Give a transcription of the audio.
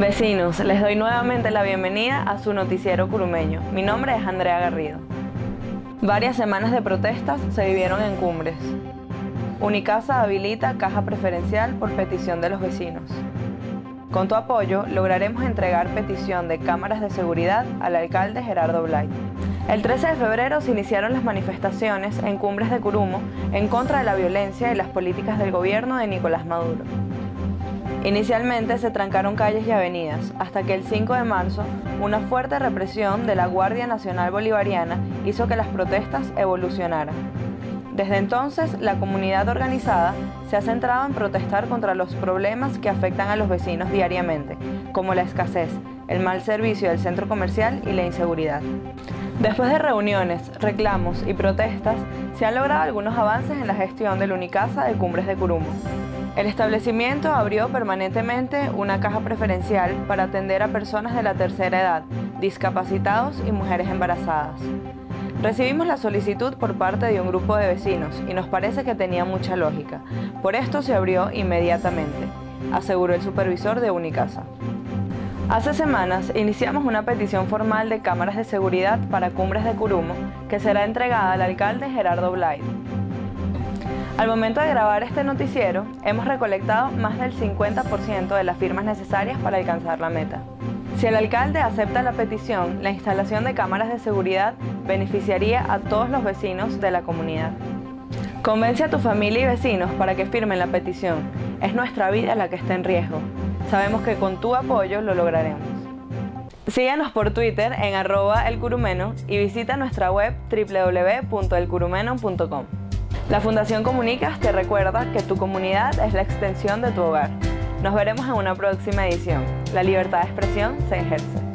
Vecinos, les doy nuevamente la bienvenida a su noticiero curumeño. Mi nombre es Andrea Garrido. Varias semanas de protestas se vivieron en Cumbres. Unicasa habilita caja preferencial por petición de los vecinos. Con tu apoyo lograremos entregar petición de cámaras de seguridad al alcalde Gerardo Blay. El 13 de febrero se iniciaron las manifestaciones en Cumbres de Curumo en contra de la violencia y las políticas del gobierno de Nicolás Maduro. Inicialmente se trancaron calles y avenidas, hasta que el 5 de marzo una fuerte represión de la Guardia Nacional Bolivariana hizo que las protestas evolucionaran. Desde entonces, la comunidad organizada se ha centrado en protestar contra los problemas que afectan a los vecinos diariamente, como la escasez, el mal servicio del centro comercial y la inseguridad. Después de reuniones, reclamos y protestas, se han logrado algunos avances en la gestión del Unicasa de Cumbres de Curumo. El establecimiento abrió permanentemente una caja preferencial para atender a personas de la tercera edad, discapacitados y mujeres embarazadas. Recibimos la solicitud por parte de un grupo de vecinos y nos parece que tenía mucha lógica. Por esto se abrió inmediatamente, aseguró el supervisor de Unicasa. Hace semanas iniciamos una petición formal de cámaras de seguridad para Cumbres de Curumo que será entregada al alcalde Gerardo Blay. Al momento de grabar este noticiero, hemos recolectado más del 50% de las firmas necesarias para alcanzar la meta. Si el alcalde acepta la petición, la instalación de cámaras de seguridad beneficiaría a todos los vecinos de la comunidad. Convence a tu familia y vecinos para que firmen la petición. Es nuestra vida la que está en riesgo. Sabemos que con tu apoyo lo lograremos. Síguenos por Twitter en arroba elcurumeno y visita nuestra web www.elcurumeno.com. La Fundación Comunicas te recuerda que tu comunidad es la extensión de tu hogar. Nos veremos en una próxima edición. La libertad de expresión se ejerce.